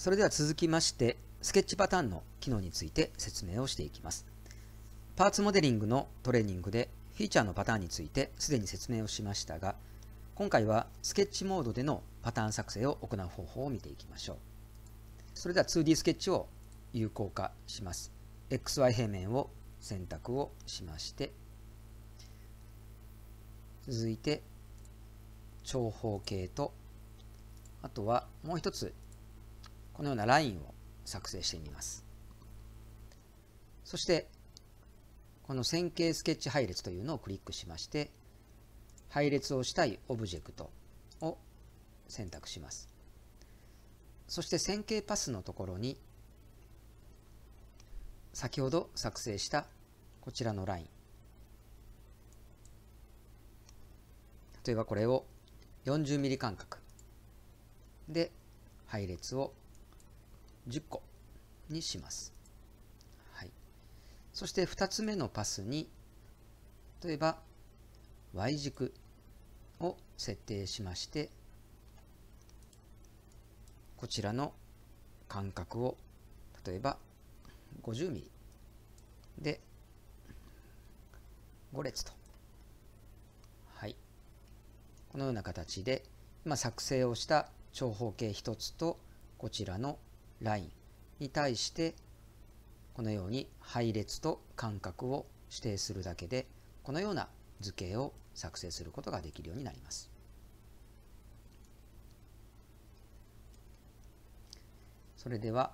それでは続きまして、スケッチパターンの機能について説明をしていきます。パーツモデリングのトレーニングでフィーチャーのパターンについてすでに説明をしましたが、今回はスケッチモードでのパターン作成を行う方法を見ていきましょう。それでは 2D スケッチを有効化します。XY 平面を選択をしまして、続いて長方形と、あとはもう一つ、このようなラインを作成してみます。そして、この線形スケッチ配列というのをクリックしまして、配列をしたいオブジェクトを選択します。そして線形パスのところに、先ほど作成したこちらのライン。例えばこれを40ミリ間隔で配列を10個にします。はいそして2つ目のパスに、例えば y 軸を設定しまして、こちらの間隔を例えば50ミリで5列と。はい。このような形で、今作成をした長方形1つとこちらのラインに対してこのように配列と間隔を指定するだけでこのような図形を作成することができるようになります。それでは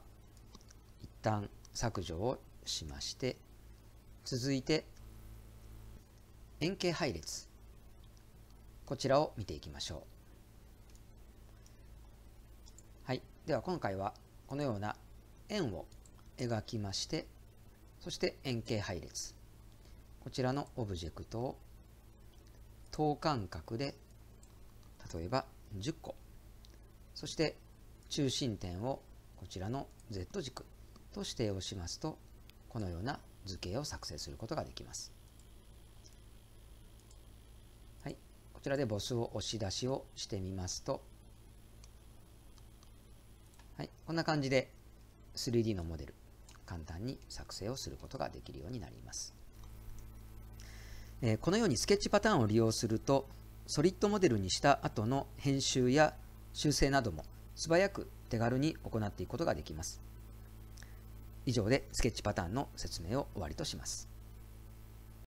一旦削除をしまして続いて円形配列こちらを見ていきましょう。はい。では今回はこのような円を描きまして、そして円形配列。こちらのオブジェクトを等間隔で、例えば10個。そして中心点をこちらの Z 軸と指定をしますと、このような図形を作成することができます。はい。こちらでボスを押し出しをしてみますと、はい。こんな感じで 3D のモデル簡単に作成をすることができるようになります。えこのようにスケッチパターンを利用すると、ソリッドモデルにした後の編集や修正なども素早く手軽に行っていくことができます。以上でスケッチパターンの説明を終わりとします。